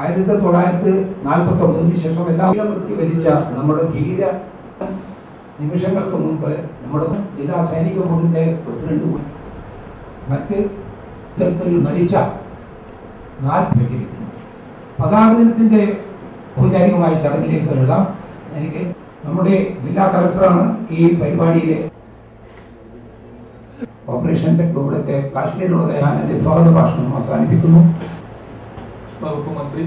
ആയിരത്തി തൊള്ളായിരത്തി നാൽപ്പത്തി ഒമ്പതിന് ശേഷം എല്ലാം വൃത്തി വരിച്ച നമ്മുടെ ധീര നിമിഷങ്ങൾക്ക് മുമ്പ് നമ്മുടെ ജില്ലാ സൈനിക ബോർഡിന്റെ പ്രസിഡന്റ് മറ്റ് തരത്തിൽ മരിച്ച പതാക ദിനത്തിന്റെ ഔപചാരികമായ ചടങ്ങിലേക്ക് എഴുതാം എനിക്ക് നമ്മുടെ ജില്ലാ കളക്ടറാണ് ഈ പരിപാടിയിലെ ഓപ്പറേഷന്റെ ഇവിടുത്തെ കാശ്മീരിലുള്ള ഞാൻ എന്റെ സ്വാഗത ഭാഷണം അവസാനിപ്പിക്കുന്നു. വകുപ്പ് മന്ത്രി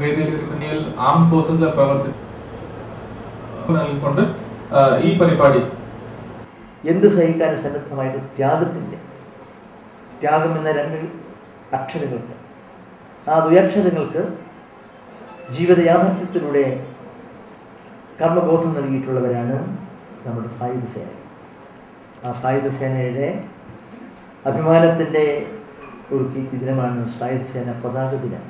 വേദിയിൽ ആം ഫോഴ്സസ് പ്രവർത്തി നൽകിക്കൊണ്ട് ഈ പരിപാടി. എന്ത് സഹിക്കാനും സന്നദ്ധമായിട്ട് ത്യാഗത്തിന്റെ ത്യാഗം എന്ന രണ്ട് അക്ഷരങ്ങൾക്ക് ആ ദ്വയക്ഷരങ്ങൾക്ക് ജീവിത യാഥാർത്ഥ്യത്തിലൂടെ കർമ്മബോധം നൽകിയിട്ടുള്ളവരാണ് നമ്മുടെ സായുധ സേന. ആ സായുധ സേനയുടെ അഭിമാനത്തിന്റെ ഒരു കീർത്തി ദിനമാണ് സായുധ സേന പതാക ദിനം.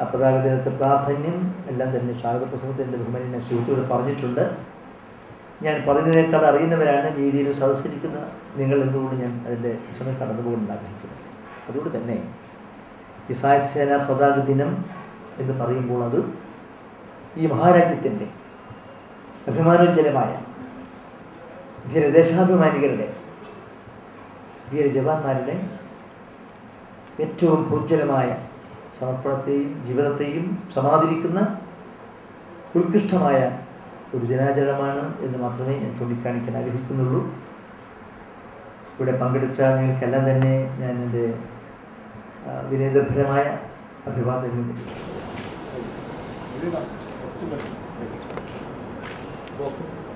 ആ പതാക ദിനത്തെ പ്രാധാന്യം എല്ലാം തന്നെ സ്വാഗത പ്രസംഗത്തിന്റെ ബഹുമാനിനെ സുഹൃത്തുക്കൾ പറഞ്ഞിട്ടുണ്ട്. ഞാൻ പറഞ്ഞതിനേക്കാൾ അറിയുന്നവരാണ് രീതിയിൽ സദസ്സിരിക്കുന്ന നിങ്ങൾ എന്നുകൊണ്ട് ഞാൻ അതിന്റെ വിഷമം കടന്നു പോകാൻ ആഗ്രഹിക്കുന്നത്. അതുകൊണ്ട് തന്നെ ഈ സായുധ സേന പതാക ദിനം എന്ന് പറയുമ്പോൾ അത് ഈ മഹാരാജ്യത്തിന്റെ അഭിമാനോജ്ജലമായ ധീരദേശാഭിമാനികളുടെ ധീര ജവാന്മാരുടെ ഏറ്റവും പ്രോജ്വലമായ സമർപ്പണത്തെയും ജീവിതത്തെയും സമാദരിക്കുന്ന ഉത്കൃഷ്ടമായ ഒരു ദിനാചരണമാണ് എന്ന് മാത്രമേ ഞാൻ ചൂണ്ടിക്കാണിക്കാൻ ആഗ്രഹിക്കുന്നുള്ളൂ ഇവിടെ പങ്കെടുത്ത നിങ്ങൾക്കെല്ലാം തന്നെ ഞാൻ എന്റെ ആ, അഭിവാദങ്ങൾ Thank നൽകുന്നു.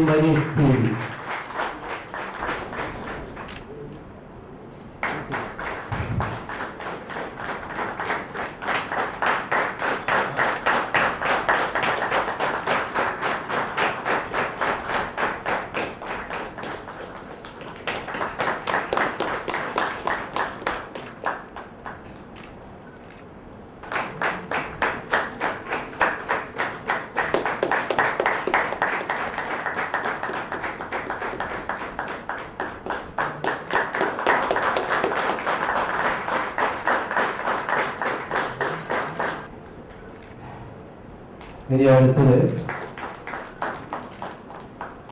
bienveniste. Eh, பெரியவர் திரு